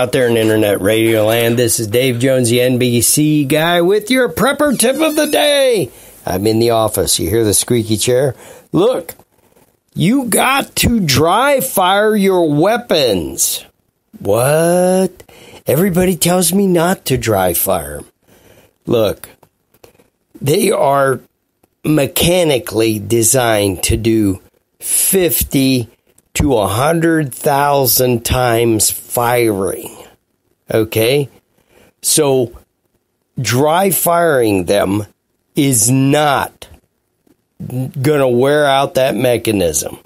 out there in internet radio land. This is Dave Jones, the NBC guy, with your prepper tip of the day. I'm in the office. You hear the squeaky chair? Look, you got to dry fire your weapons. What? Everybody tells me not to dry fire. Look, they are mechanically designed to do 50 to 100,000 times firing. Okay? So, dry firing them is not going to wear out that mechanism.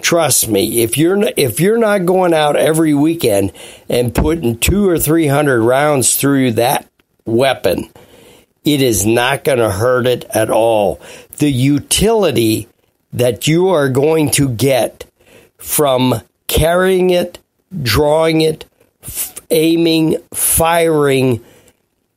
Trust me, if you're if you're not going out every weekend and putting 2 or 300 rounds through that weapon, it is not going to hurt it at all. The utility that you are going to get from carrying it, drawing it, f- aiming, firing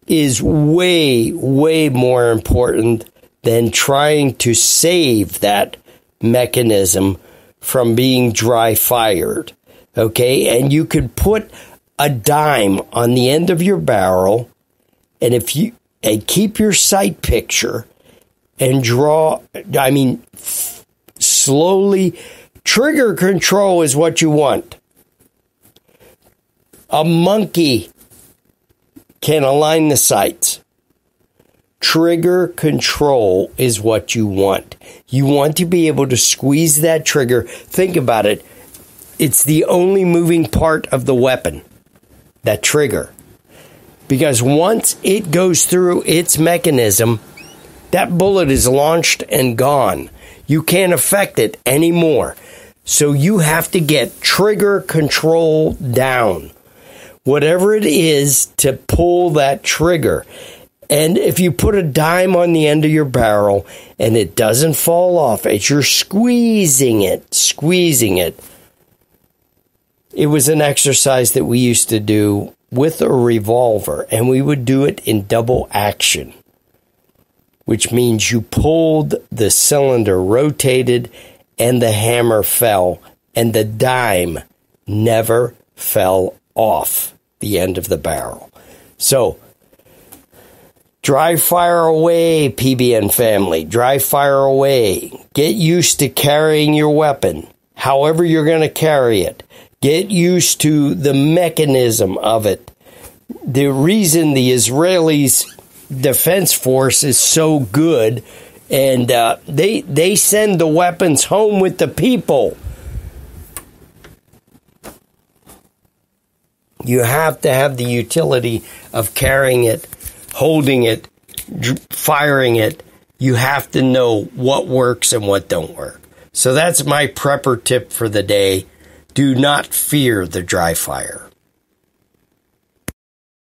is way, way more important than trying to save that mechanism from being dry fired. Okay. And you could put a dime on the end of your barrel. And if you, and keep your sight picture and draw, I mean, f- slowly, trigger control is what you want. A monkey can align the sights. Trigger control is what you want. You want to be able to squeeze that trigger. Think about it. It's the only moving part of the weapon, that trigger. Because once it goes through its mechanism, that bullet is launched and gone. You can't affect it anymore. So you have to get trigger control down. Whatever it is to pull that trigger. And if you put a dime on the end of your barrel and it doesn't fall off as you're squeezing it, squeezing it, it was an exercise that we used to do with a revolver, and we would do it in double action, which means you pulled the cylinder, rotated, and the hammer fell, and the dime never fell off the end of the barrel. So, dry fire away, PBN family. Dry fire away. Get used to carrying your weapon, however you're going to carry it. Get used to the mechanism of it. The reason the Israelis' defense force is so good, and uh, they they send the weapons home with the people. You have to have the utility of carrying it, holding it, firing it. You have to know what works and what don't work. So that's my prepper tip for the day. Do not fear the dry fire.